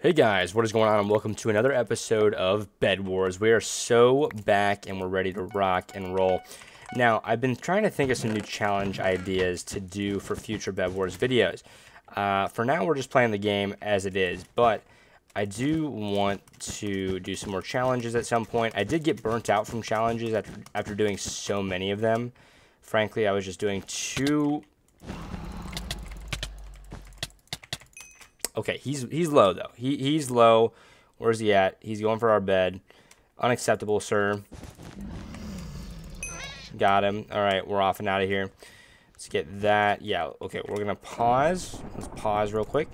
Hey guys, what is going on? And welcome to another episode of Bed Wars. We are so back and we're ready to rock and roll. Now, I've been trying to think of some new challenge ideas to do for future Bed Wars videos. Uh, for now, we're just playing the game as it is, but I do want to do some more challenges at some point. I did get burnt out from challenges after, after doing so many of them. Frankly, I was just doing too Okay, he's he's low though. He he's low. Where's he at? He's going for our bed. Unacceptable, sir. Got him. All right, we're off and out of here. Let's get that. Yeah, okay, we're going to pause. Let's pause real quick.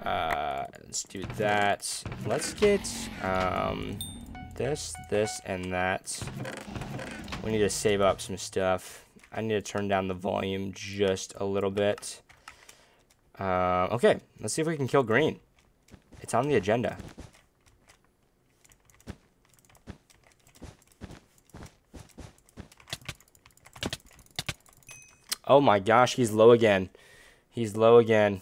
Uh, let's do that. Let's get um, this, this, and that. We need to save up some stuff. I need to turn down the volume just a little bit. Uh, okay, let's see if we can kill green. It's on the agenda. Oh my gosh, he's low again. He's low again.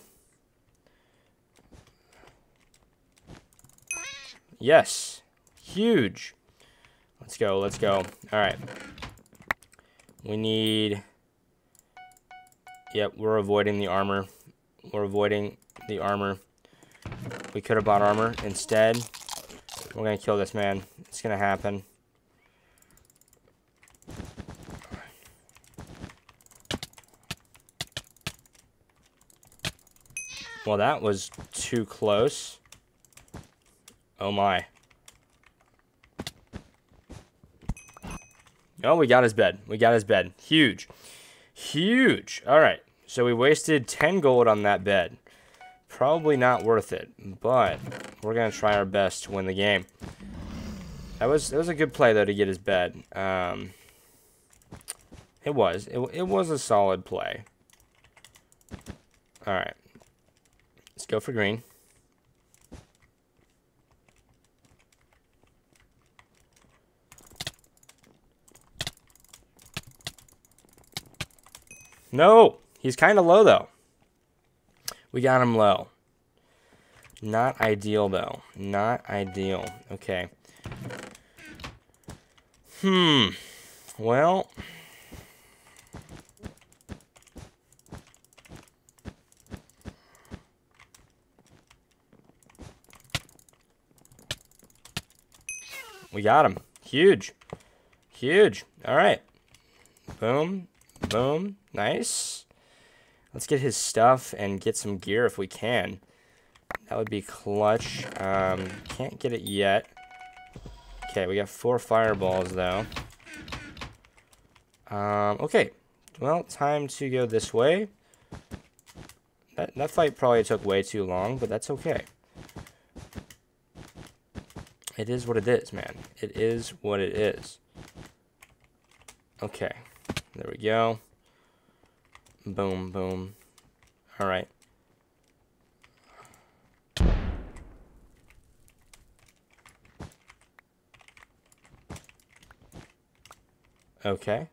Yes. Huge. Let's go, let's go. All right. We need... Yep, we're avoiding the armor. We're avoiding the armor. We could have bought armor. Instead, we're going to kill this man. It's going to happen. Well, that was too close. Oh my. Oh, we got his bed. We got his bed. Huge. Huge. All right. So we wasted 10 gold on that bed. Probably not worth it, but we're going to try our best to win the game. That was that was a good play, though, to get his bed. Um, it was. It, it was a solid play. All right. Let's go for green. No! He's kind of low, though. We got him low. Not ideal, though. Not ideal. Okay. Hmm. Well... We got him. Huge. Huge. All right. Boom. Boom. Nice. Let's get his stuff and get some gear if we can. That would be clutch. Um, can't get it yet. Okay, we got four fireballs, though. Um, okay. Well, time to go this way. That, that fight probably took way too long, but that's okay. It is what it is, man. It is what it is. Okay. There we go. Boom, boom. All right. Okay.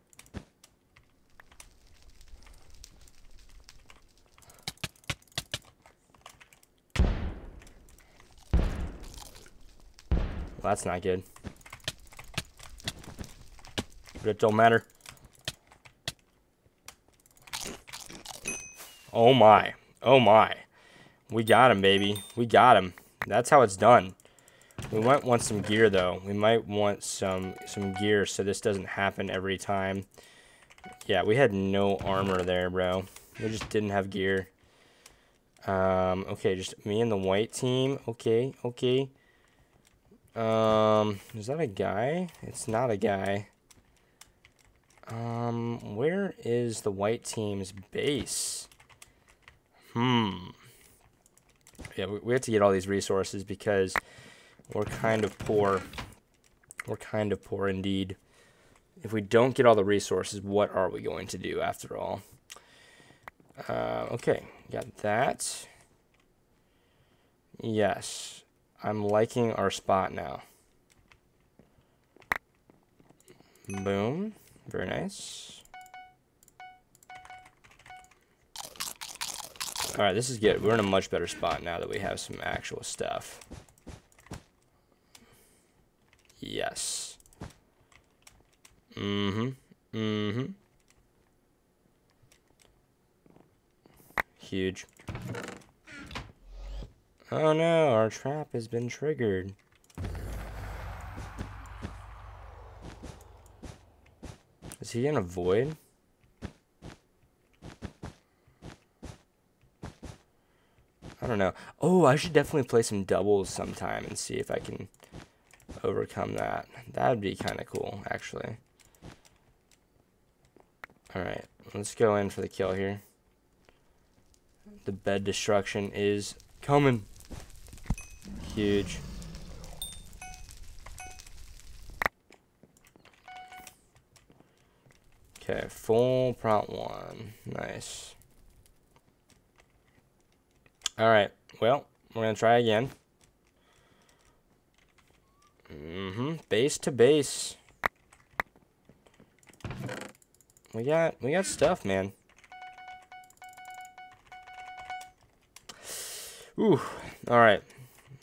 Well, that's not good. But it don't matter. Oh my. Oh my. We got him, baby. We got him. That's how it's done. We might want some gear, though. We might want some, some gear so this doesn't happen every time. Yeah, we had no armor there, bro. We just didn't have gear. Um, okay, just me and the white team. Okay, okay. Um, is that a guy? It's not a guy. Um, where is the white team's base? Hmm. Yeah, we, we have to get all these resources because we're kind of poor. We're kind of poor indeed. If we don't get all the resources, what are we going to do after all? Uh, okay, got that. Yes, I'm liking our spot now. Boom, very nice. All right, this is good. We're in a much better spot now that we have some actual stuff. Yes. Mm-hmm. Mm-hmm. Huge. Oh no, our trap has been triggered. Is he in a void? Don't know. Oh, I should definitely play some doubles sometime and see if I can overcome that. That would be kind of cool, actually. Alright, let's go in for the kill here. The bed destruction is coming. Huge. Okay, full prompt one. Nice. Alright, well, we're going to try again. Mm-hmm, base to base. We got, we got stuff, man. Ooh, alright.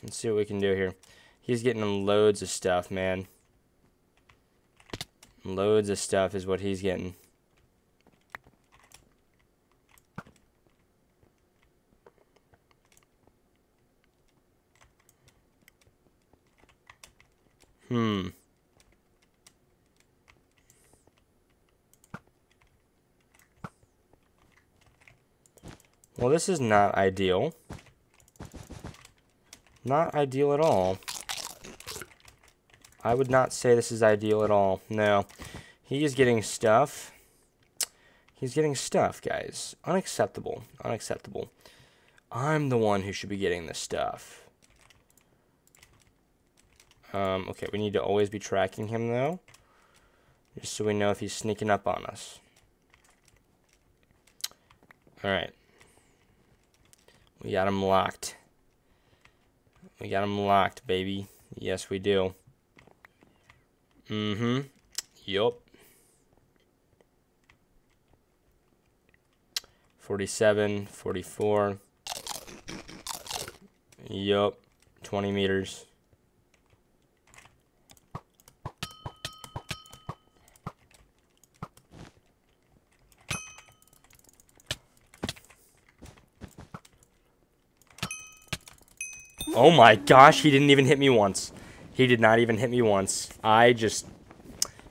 Let's see what we can do here. He's getting loads of stuff, man. Loads of stuff is what he's getting. Hmm. Well, this is not ideal. Not ideal at all. I would not say this is ideal at all. No. He is getting stuff. He's getting stuff, guys. Unacceptable. Unacceptable. I'm the one who should be getting the stuff. Um, okay, we need to always be tracking him, though. Just so we know if he's sneaking up on us. Alright. We got him locked. We got him locked, baby. Yes, we do. Mm-hmm. Yup. 47, 44. Yup. 20 meters. Oh my gosh, he didn't even hit me once. He did not even hit me once. I just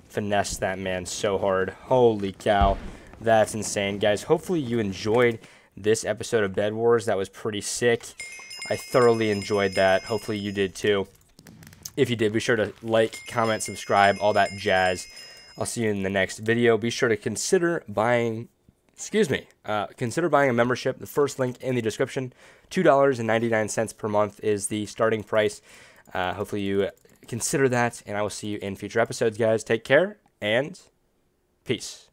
finessed that man so hard. Holy cow. That's insane, guys. Hopefully you enjoyed this episode of Bed Wars. That was pretty sick. I thoroughly enjoyed that. Hopefully you did too. If you did, be sure to like, comment, subscribe, all that jazz. I'll see you in the next video. Be sure to consider buying excuse me, uh, consider buying a membership. The first link in the description. $2.99 per month is the starting price. Uh, hopefully, you consider that, and I will see you in future episodes, guys. Take care and peace.